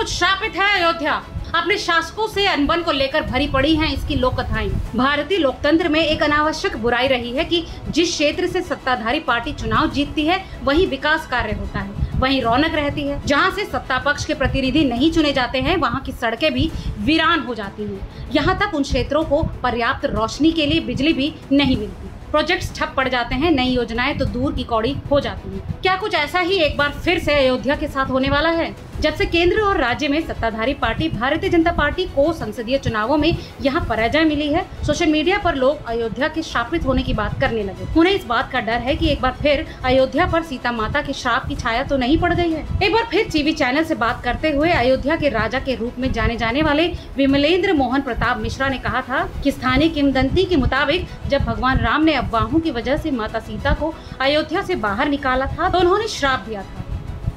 सचमुच श्रापित है, अयोध्या। अपने शासकों से अनबन को लेकर भरी पड़ी हैं इसकी लोक कथाएँ। भारतीय लोकतंत्र में एक अनावश्यक बुराई रही है कि जिस क्षेत्र से सत्ताधारी पार्टी चुनाव जीतती है, वहीं विकास कार्य होता है। वहीं रौनक रहती है। जहाँ से सत्ता पक्ष के प्रतिनिधि नहीं चुने जाते हैं, वहाँ की सड़कें भी वीरान हो जाती हैं। यहाँ तक उन क्षेत्रों को पर्याप्त रोशनी के लिए बिजली भी नहीं मिलती। प्रोजेक्ट्स ठप पड़ जाते हैं, नई योजनाएँ तो दूर की कौड़ी हो जाती हैं। क्या कुछ ऐसा ही एक बार फिर से अयोध्या के साथ होने वाला है? जब से केंद्र और राज्य में सत्ताधारी पार्टी, भारतीय जनता पार्टी को संसदीय चुनावों में यहाँ पराजय मिली है, सोशल मीडिया पर लोग अयोध्या के श्रापित होने की बात करने लगे। उन्हें इस बात का डर है कि एक बार फिर अयोध्या पर सीता माता के श्राप की छाया तो नहीं पड़ गई है। एक बार फिर टीवी चैनल से बात करते हुए अयोध्या के राजा के रूप में जाने जाने वाले विमलेंद्र मोहन प्रताप मिश्रा ने कहा था कि स्थानीय किमदंती के मुताबिक जब भगवान राम ने अफवाहों की वजह से माता सीता को अयोध्या से बाहर निकाला था तो उन्होंने श्राप दिया था।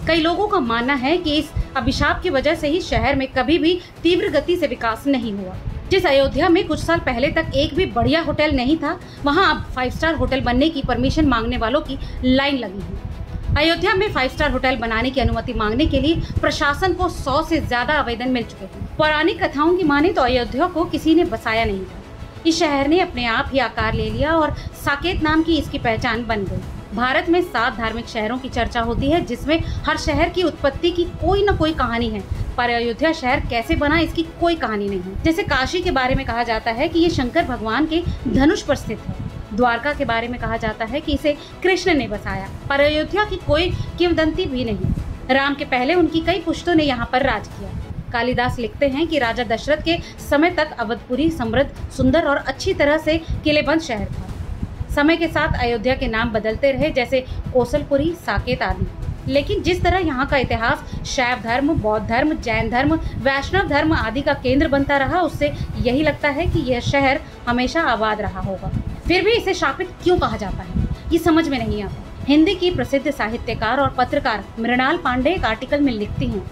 कई लोगों का मानना है कि इस अभिशाप की वजह से ही शहर में कभी भी तीव्र गति से विकास नहीं हुआ। जिस अयोध्या में कुछ साल पहले तक एक भी बढ़िया होटल नहीं था, वहाँ अब फाइव स्टार होटल बनने की परमिशन मांगने वालों की लाइन लगी है अयोध्या में फाइव स्टार होटल बनाने की अनुमति मांगने के लिए प्रशासन को सौ से ज़्यादा आवेदन मिल चुके हैं। पौराणिक कथाओं की माने तो अयोध्या को किसी ने बसाया नहीं था। इस शहर ने अपने आप ही आकार ले लिया और साकेत नाम की इसकी पहचान बन गई। भारत में सात धार्मिक शहरों की चर्चा होती है, जिसमें हर शहर की उत्पत्ति की कोई न कोई कहानी है। पर अयोध्या शहर कैसे बना, इसकी कोई कहानी नहीं। जैसे काशी के बारे में कहा जाता है कि ये शंकर भगवान के धनुष पर स्थित है। द्वारका के बारे में कहा जाता है कि इसे कृष्ण ने बसाया, पर अयोध्या की कोई किंवदंती भी नहीं। राम के पहले उनकी कई पुश्तों ने यहाँ पर राज किया। कालिदास लिखते हैं कि राजा दशरथ के समय तक अवधपुरी समृद्ध, सुंदर और अच्छी तरह से किलेबंद शहर था। समय के साथ अयोध्या के नाम बदलते रहे, जैसे कोसलपुरी, साकेत आदि। लेकिन जिस तरह यहाँ का इतिहास, शैव धर्म, बौद्ध धर्म, जैन धर्म, वैष्णव धर्म आदि का केंद्र बनता रहा, उससे यही लगता है कि यह शहर हमेशा आबाद रहा होगा। फिर भी इसे शापित क्यों कहा जाता है? ये समझ में नहीं आता। हिंदी की प्रसिद्ध साहित्यकार और पत्रकार मृणाल पांडे एक आर्टिकल में लिखती हैं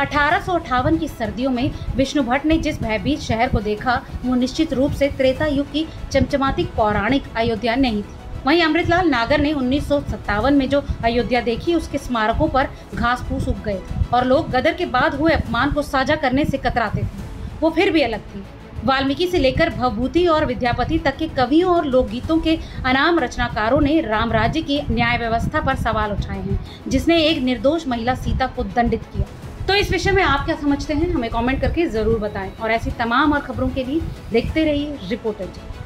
अठारह सौ अठावन की सर्दियों में विष्णु भट्ट ने जिस भयभीत शहर को देखा, वो निश्चित रूप से त्रेता युग की चमचमाती पौराणिक अयोध्या नहीं थी। वहीं अमृतलाल नागर ने उन्नीस सौ सत्तावन में जो अयोध्या देखी, उसके स्मारकों पर घास फूस उग गए और लोग गदर के बाद हुए अपमान को साझा करने से कतराते थे। वो फिर भी अलग थी। वाल्मीकि से लेकर भवभूति और विद्यापति तक के कवियों और लोकगीतों के अनाम रचनाकारों ने राम राज्य की न्याय व्यवस्था पर सवाल उठाए हैं, जिसने एक निर्दोष महिला सीता को दंडित किया। तो इस विषय में आप क्या समझते हैं? हमें कमेंट करके ज़रूर बताएँ और ऐसी तमाम और खबरों के लिए देखते रहिए रिपोर्टर जी।